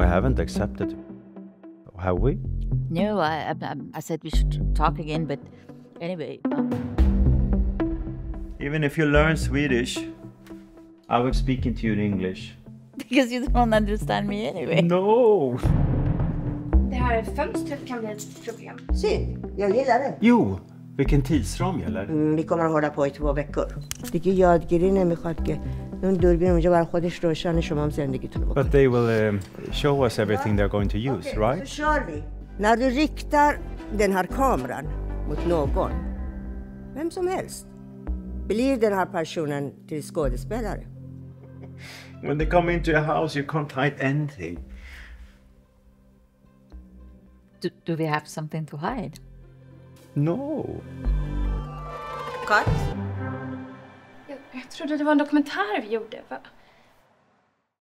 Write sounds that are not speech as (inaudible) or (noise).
I haven't accepted. Have we? No, I, I, I said we should talk again, but anyway. Um, Even if you learn Swedish, I will speak into you in English. (laughs) Because you don't understand me anyway. No! Det här fönstret kan bli ett problem. Synd, jag gillar det. Jo, vilken tidsram gäller? Mm, vi kommer att hålla på i två veckor. اون دوربین اونجا بر خودش روشن شما هم زندگیتون رو But بکنید. they will um, show us everything they're going to use, Så right? kör vi. När du riktar den här kameran mot någon, vem som helst, blir den här personen till skådespelare. When they come into your house, you can't hide anything. Do, do we have something to hide? No. Cut. Jag, trodde det var en dokumentär vi gjorde. Va?